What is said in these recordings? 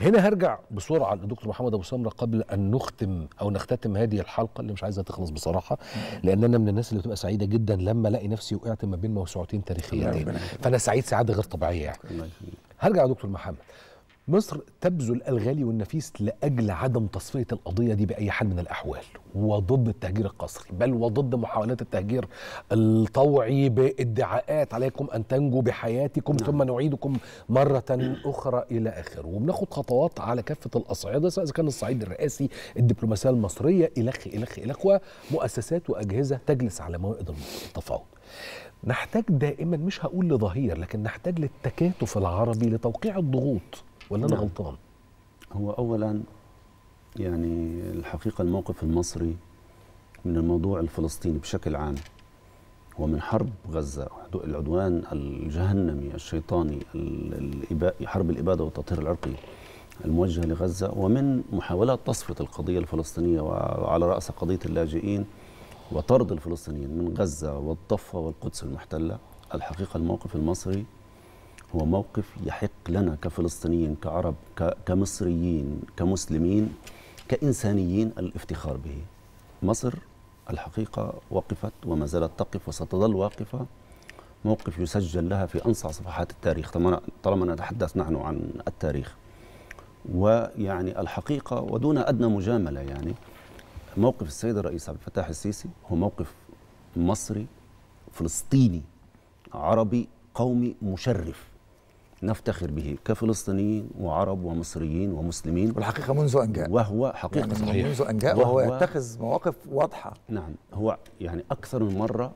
هنا هرجع بسرعة لدكتور محمد أبو سمرة قبل أن نختم أو نختتم هذه الحلقة اللي مش عايزها تخلص بصراحة لأن أنا من الناس اللي بتبقى سعيدة جدا لما ألاقي نفسي وقعت ما بين موسوعتين تاريخيتين. فأنا سعيد سعادة غير طبيعية يعني. هرجع يا دكتور محمد. مصر تبذل الغالي والنفيس لأجل عدم تصفية القضية دي بأي حال من الأحوال وضد التهجير القسري بل وضد محاولات التهجير الطوعي بادعاءات عليكم أن تنجوا بحياتكم نعم. ثم نعيدكم مرة أخرى إلى آخره. وبناخد خطوات على كافة الأصعدة سواء كان الصعيد الرئاسي الدبلوماسية المصرية الخ الخ الخ ومؤسسات وأجهزة تجلس على موائد التفاوض نحتاج دائما مش هقول لظهير لكن نحتاج للتكاتف العربي لتوقيع الضغوط. ولا أنا نعم. غلطان؟ هو اولا يعني الحقيقة الموقف المصري من الموضوع الفلسطيني بشكل عام ومن حرب غزة العدوان الجهنمي الشيطاني حرب الإبادة والتطهير العرقي الموجه لغزة ومن محاولات تصفية القضية الفلسطينية وعلى رأس قضية اللاجئين وطرد الفلسطينيين من غزة والضفه والقدس المحتلة الحقيقة الموقف المصري هو موقف يحق لنا كفلسطينيين كعرب كمصريين كمسلمين كإنسانيين الافتخار به. مصر الحقيقة وقفت وما زالت تقف وستظل واقفة. موقف يسجل لها في أنصع صفحات التاريخ طالما- طالما نتحدث نحن عن التاريخ. ويعني الحقيقة ودون أدنى مجاملة يعني موقف السيد الرئيس عبد الفتاح السيسي هو موقف مصري فلسطيني عربي قومي مشرف. نفتخر به كفلسطينيين وعرب ومصريين ومسلمين. والحقيقة منذ أن جاء. وهو حقيقة يعني صحيح. منذ أن جاء وهو وهو- يتخذ مواقف واضحة. نعم هو يعني أكثر من مرة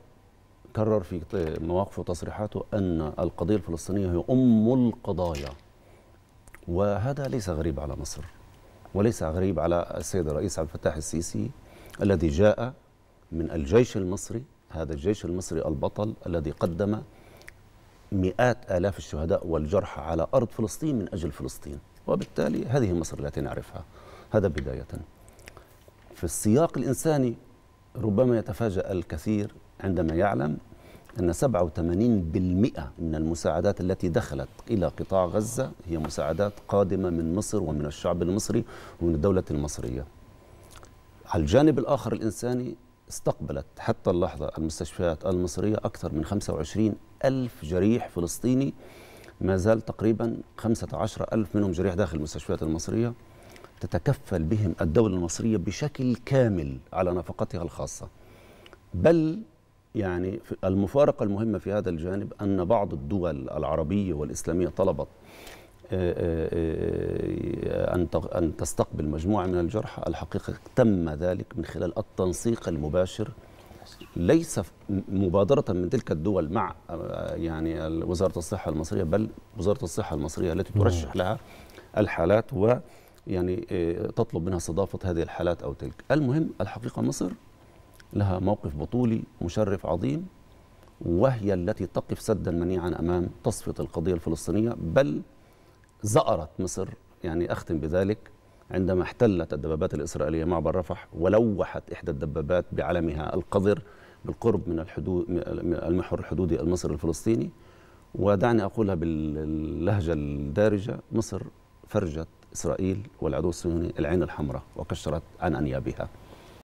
كرر في مواقفه وتصريحاته أن القضية الفلسطينية هي أم القضايا. وهذا ليس غريب على مصر وليس غريب على السيد الرئيس عبد الفتاح السيسي الذي جاء من الجيش المصري هذا الجيش المصري البطل الذي قدم مئات آلاف الشهداء والجرحى على أرض فلسطين من أجل فلسطين. وبالتالي هذه مصر التي نعرفها. هذا بداية. في السياق الإنساني ربما يتفاجأ الكثير عندما يعلم أن 87% من المساعدات التي دخلت إلى قطاع غزة هي مساعدات قادمة من مصر ومن الشعب المصري ومن الدولة المصرية. على الجانب الآخر الإنساني استقبلت حتى اللحظة المستشفيات المصرية أكثر من 25 ألف جريح فلسطيني ما زال تقريبا 15 ألف منهم جريح داخل المستشفيات المصرية تتكفل بهم الدولة المصرية بشكل كامل على نفقتها الخاصة. بل يعني المفارقة المهمة في هذا الجانب أن بعض الدول العربية والإسلامية طلبت أن تغ- أن تستقبل مجموعة من الجرحى الحقيقة. تم ذلك من خلال التنسيق المباشر. ليس مبادرة من تلك الدول مع آه، يعني وزارة الصحة المصرية بل وزارة الصحة المصرية التي ترشح لها الحالات ويعني آه، تطلب منها استضافة هذه الحالات أو تلك. المهم الحقيقة مصر لها موقف بطولي مشرف عظيم وهي التي تقف سدا منيعا أمام تصفية القضية الفلسطينية بل زأرت مصر يعني أختم بذلك عندما احتلت الدبابات الإسرائيلية معبر رفح ولوحت إحدى الدبابات بعلمها القذر بالقرب من الحدود المحور الحدودي المصري الفلسطيني. ودعني أقولها باللهجة الدارجة مصر فرجت إسرائيل والعدو الصهيوني العين الحمراء وكشرت عن أنيابها.